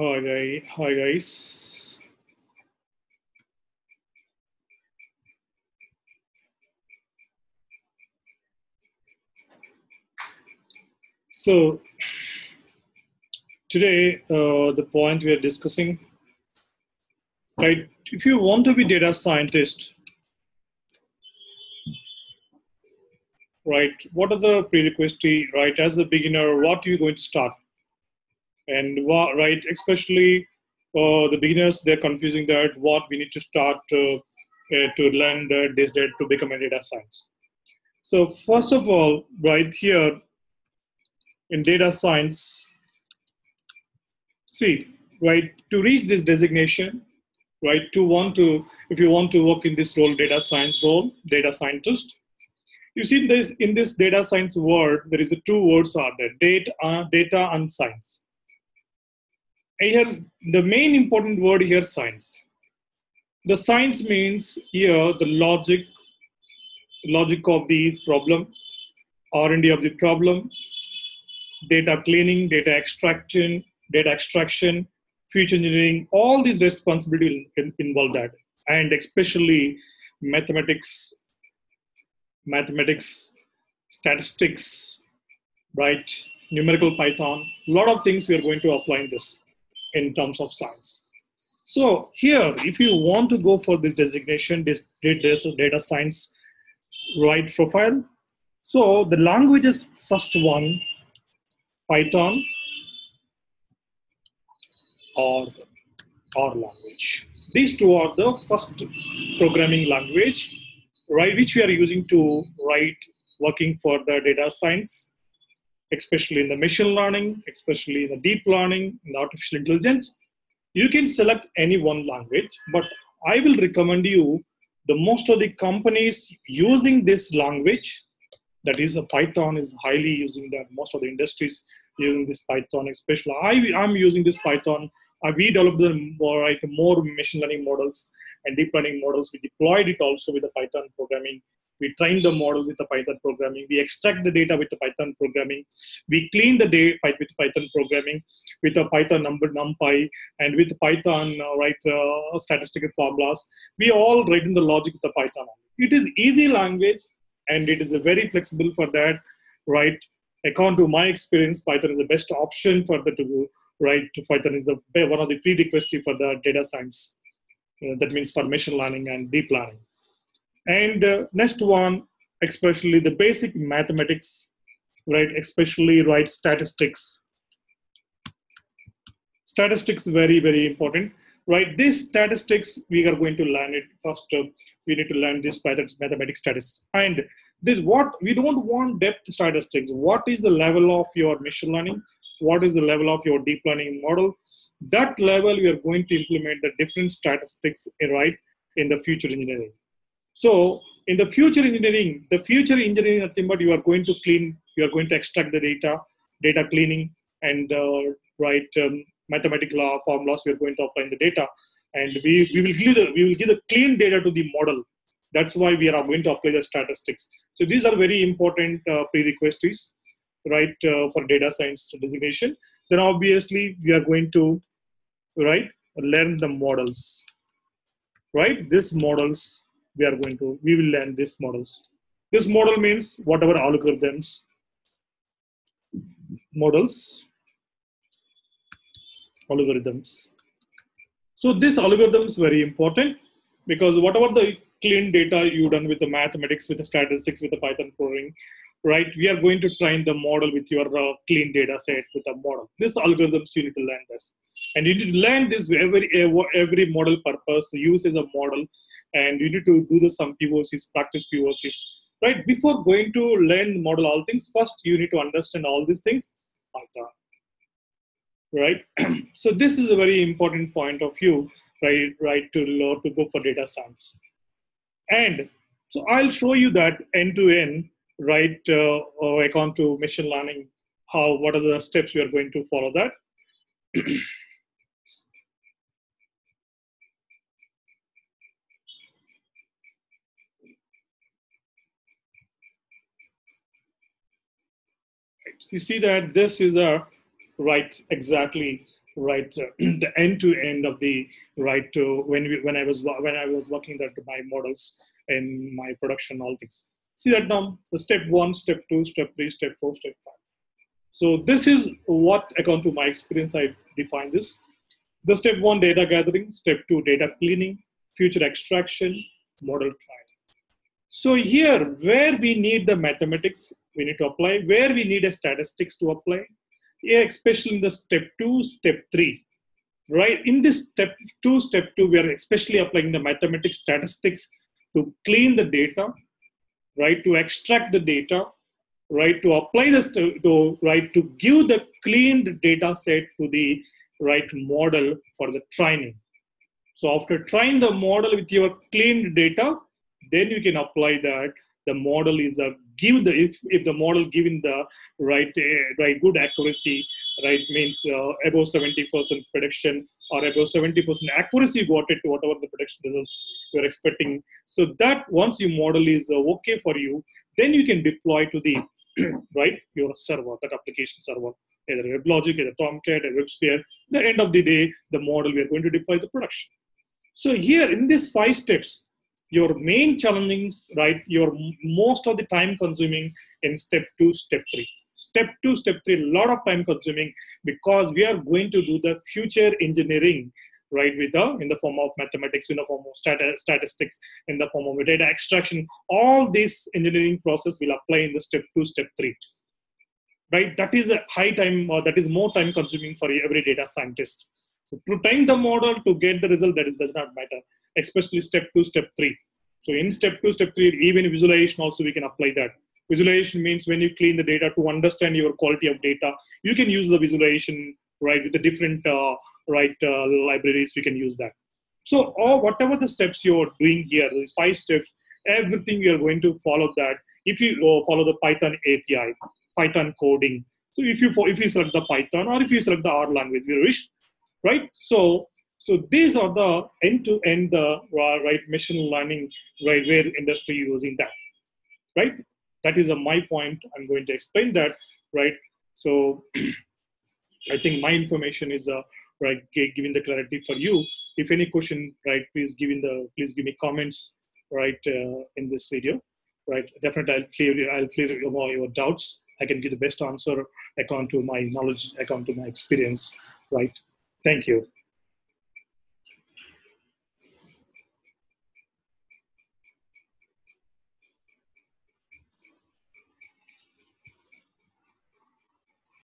Hi, guy. Hi, guys. So today, uh, the point we are discussing, right? If you want to be data scientist, right? What are the prerequisites, right? As a beginner, what are you going to start? And what, right? Especially uh, the beginners, they're confusing that what we need to start uh, uh, to learn the, this data to become a data science. So first of all, right here in data science, see, right, to reach this designation, right, to want to, if you want to work in this role, data science role, data scientist, you see this in this data science word, there is a two words are there, data, uh, data and science. Here's the main important word here, science. The science means here the logic, logic of the problem, R&D of the problem, data cleaning, data extraction, data extraction, feature engineering, all these responsibilities involve that. And especially mathematics, mathematics, statistics, right? Numerical Python, a lot of things we are going to apply in this in terms of science. So here, if you want to go for this designation, this data science right profile, so the language is first one, Python or R language. These two are the first programming language, right, which we are using to write working for the data science, especially in the machine learning, especially in the deep learning, in the artificial intelligence. You can select any one language, but I will recommend you the most of the companies using this language. That is a python is highly using that. Most of the industries using this python especially i i'm using this python. Uh, we developed the more like more machine learning models and deep learning models. We deployed it also with the python programming we train the model with the python programming. We extract the data with the python programming. We clean the data with python programming with the python number numpy and with python uh, write uh, statistical formulas. We all write in the logic with the python it is easy language and it is a very flexible for that right? According to my experience python is the best option for the to right? Python is the one of the prerequisites for the data science uh, that means for machine learning and deep learning and uh, next one especially the basic mathematics right? Especially right statistics. Statistics very very important. Right this statistics we are going to learn it first. Uh, we need to learn this mathematics statistics. And this what we don't want depth statistics. What is the level of your machine learning? What is the level of your deep learning model? That level we are going to implement the different statistics right in the feature engineering so in the feature engineering the feature engineering nothing but you are going to clean you are going to extract the data data cleaning and uh, write um, mathematical formulas we are going to apply in the data. And we, we will give the we will give the clean data to the model. That's why we are going to apply the statistics. So these are very important uh, prerequisites right uh, for data science designation. Then obviously we are going to right learn the models. Right? These models we are going to we will learn these models this model means whatever algorithms models algorithms. So this algorithm is very important because whatever the clean data you done with the mathematics, with the statistics, with the Python programming, right? We are going to train the model with your uh, clean data set with a model. This algorithms you need to learn this, and you need to learn this every every model purpose use as a model, and you need to do the some POCs, practice POCs, right? Before going to learn model all things, first you need to understand all these things. Right? so this is a very important point of view, right? Right to to go for data science, and so I'll show you that end to end, right? Uh, or account to machine learning, how what are the steps we are going to follow that. you see that this is the right exactly right uh, the end to end of the right to when we, when I was when I was working that my models in my production all things. See that now the step one, step two, step three, step four, step five. So this is what according to my experience I define this. The step one data gathering, step two data cleaning, feature extraction, model trial. So here where we need the mathematics we need to apply, where we need a statistics to apply, yeah, especially in the step two, step three, right? In this step two, step two, we are especially applying the mathematics statistics to clean the data, right? To extract the data, right? To apply this to, to right to give the cleaned data set to the right model for the training. So after trying the model with your cleaned data, then you can apply that. The model is a give the if, if the model given the right uh, right good accuracy right means uh, above 70% prediction or above 70% accuracy got it to whatever the prediction results you're expecting so that once your model is uh, okay for you then you can deploy to the right your server that application server either WebLogic, either Tomcat, or WebSphere. the end of the day, the model we are going to deploy the production. So here in these five steps, your main challenges, right, your most of the time consuming in step two, step three. Step two, step three, a lot of time consuming because we are going to do the feature engineering, right, with the in the form of mathematics, in the form of stat- statistics, in the form of data extraction. All this engineering process will apply in the step two, step three. Right, that is a high time, or that is more time consuming for every data scientist. to train the model to get the result, that is, does not matter especially step two, step three. So in step two, step three, even visualization also we can apply that. Visualization means when you clean the data to understand your quality of data, you can use the visualization right with the different uh, right uh, libraries. We can use that. So or whatever the steps you're doing here, these five steps, everything you're going to follow that. If you uh, follow the Python API, Python coding. So if you if you select the Python or if you select the R language, we wish, right? So so these are the end-to-end the right machine learning right where industry using that, right? That is a, my point. I'm going to explain that, right? So I think my information is uh, right giving the clarity for you. If any question, right, please give in the please give me comments, right, uh, in this video, right? Definitely, I'll clear I'll clear your, your doubts. I can give the best answer according to my knowledge, according to my experience, right? Thank you.